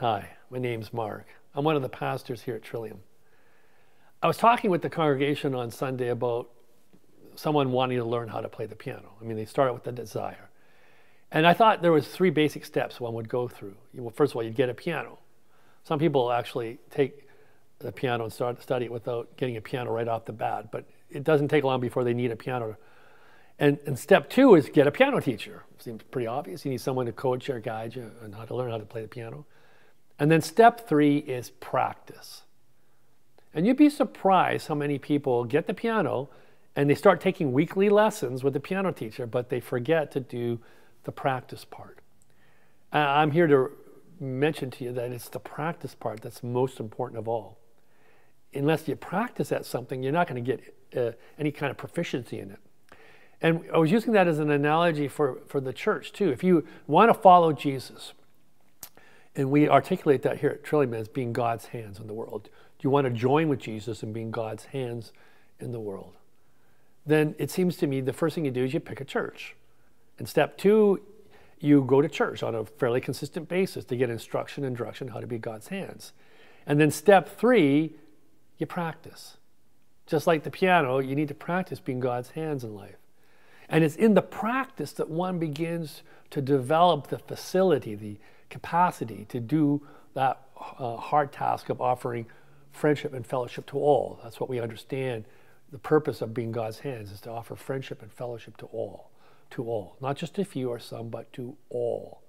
Hi, my name's Mark. I'm one of the pastors here at Trillium. I was talking with the congregation on Sunday about someone wanting to learn how to play the piano. I mean, they started with the desire. And I thought there was three basic steps one would go through. Well, first of all, you'd get a piano. Some people actually take the piano and start to study it without getting a piano right off the bat, but it doesn't take long before they need a piano. And, and step two is get a piano teacher. Seems pretty obvious. You need someone to coach or guide you on how to learn how to play the piano. And then step three is practice. And you'd be surprised how many people get the piano and they start taking weekly lessons with the piano teacher, but they forget to do the practice part. I'm here to mention to you that it's the practice part that's most important of all. Unless you practice at something, you're not going to get uh, any kind of proficiency in it. And I was using that as an analogy for, for the church too. If you want to follow Jesus, and we articulate that here at Trillium as being God's hands in the world. Do you want to join with Jesus in being God's hands in the world? Then it seems to me the first thing you do is you pick a church. And step two, you go to church on a fairly consistent basis to get instruction and direction how to be God's hands. And then step three, you practice. Just like the piano, you need to practice being God's hands in life. And it's in the practice that one begins to develop the facility, the capacity to do that uh, hard task of offering friendship and fellowship to all. That's what we understand. The purpose of being God's hands is to offer friendship and fellowship to all, to all, not just a few or some, but to all.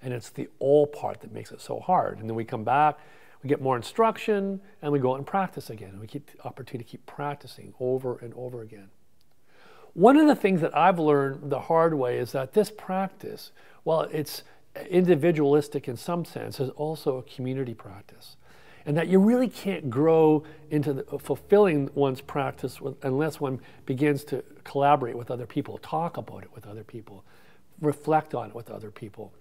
And it's the all part that makes it so hard. And then we come back, we get more instruction, and we go out and practice again. And we keep the opportunity to keep practicing over and over again. One of the things that I've learned the hard way is that this practice, well, it's individualistic in some sense is also a community practice. And that you really can't grow into the, fulfilling one's practice with, unless one begins to collaborate with other people, talk about it with other people, reflect on it with other people.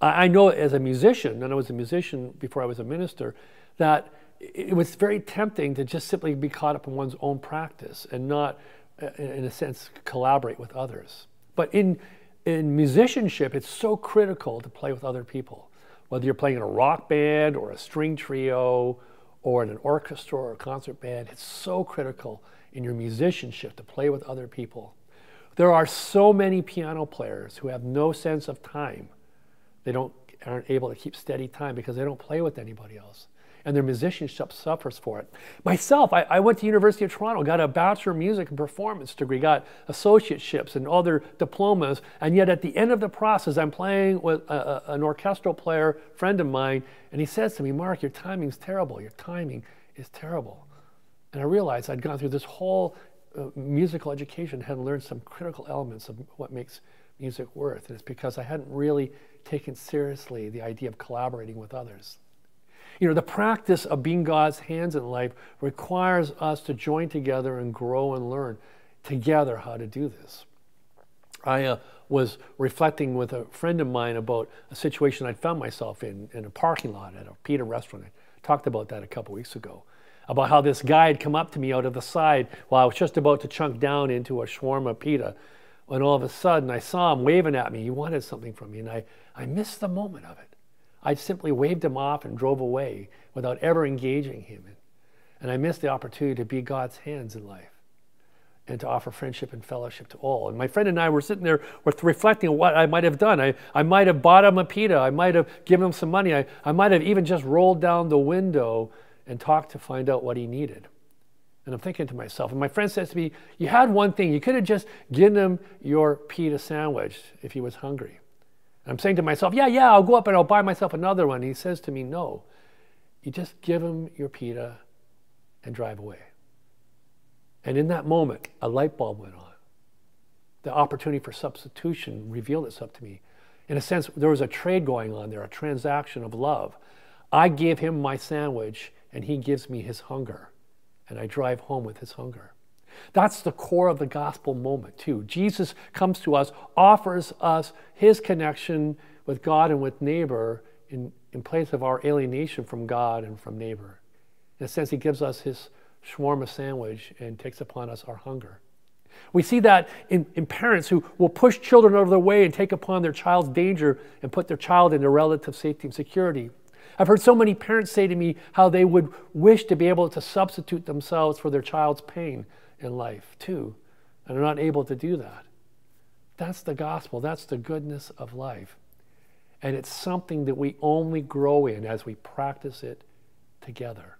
I, I know as a musician, and I was a musician before I was a minister, that it was very tempting to just simply be caught up in one's own practice and not, uh, in a sense, collaborate with others. But in in musicianship, it's so critical to play with other people. Whether you're playing in a rock band or a string trio or in an orchestra or a concert band, it's so critical in your musicianship to play with other people. There are so many piano players who have no sense of time. They don't aren't able to keep steady time because they don't play with anybody else and their musicianship suffers for it. Myself, I, I, went to University of Toronto, got a Bachelor of Music and Performance degree, got associateships and other diplomas, and yet at the end of the process, I'm playing with a, a, an orchestral player, friend of mine, and he says to me, Mark, your timing's terrible. Your timing is terrible. And I realized I'd gone through this whole uh, musical education, had learned some critical elements of what makes music worth, and it's because I hadn't really taken seriously the idea of collaborating with others. You know, the practice of being God's hands in life requires us to join together and grow and learn together how to do this. I uh, was reflecting with a friend of mine about a situation I'd found myself in in a parking lot at a pita restaurant. I talked about that a couple weeks ago. About how this guy had come up to me out of the side while I was just about to chunk down into a shawarma pita. And all of a sudden, I saw him waving at me. He wanted something from me, and I, I missed the moment of it. I simply waved him off and drove away without ever engaging him. And I missed the opportunity to be God's hands in life and to offer friendship and fellowship to all. And my friend and I were sitting there reflecting on what I might have done. I, I might have bought him a pita. I might have given him some money. I, I might have even just rolled down the window and talked to find out what he needed. And I'm thinking to myself, and my friend says to me, You had one thing. You could have just given him your pita sandwich if he was hungry. I'm saying to myself, yeah, yeah, I'll go up and I'll buy myself another one. He says to me, no, you just give him your pita and drive away. And in that moment, a light bulb went on. The opportunity for substitution revealed itself to me. In a sense, there was a trade going on there, a transaction of love. I give him my sandwich, and he gives me his hunger, and I drive home with his hunger. That's the core of the gospel moment, too. Jesus comes to us, offers us his connection with God and with neighbor in, in place of our alienation from God and from neighbor. In a sense, he gives us his shawarma sandwich and takes upon us our hunger. We see that in, in parents who will push children out of their way and take upon their child's danger and put their child in their relative safety and security. I've heard so many parents say to me how they would wish to be able to substitute themselves for their child's pain in life, too, and are not able to do that. That's the gospel. That's the goodness of life. And it's something that we only grow in as we practice it together.